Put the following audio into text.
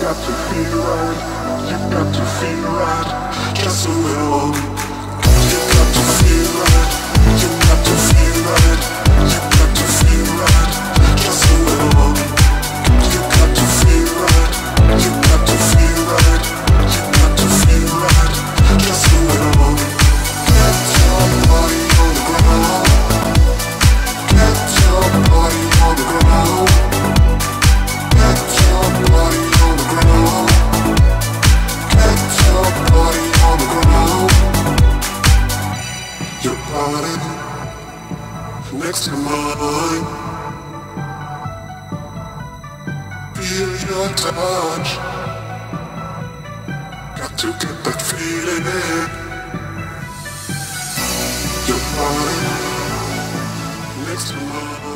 got to feel right, you got to feel right, just a little. next to mine. Feel your touch. Got to get that feeling in. You're. Next to mine.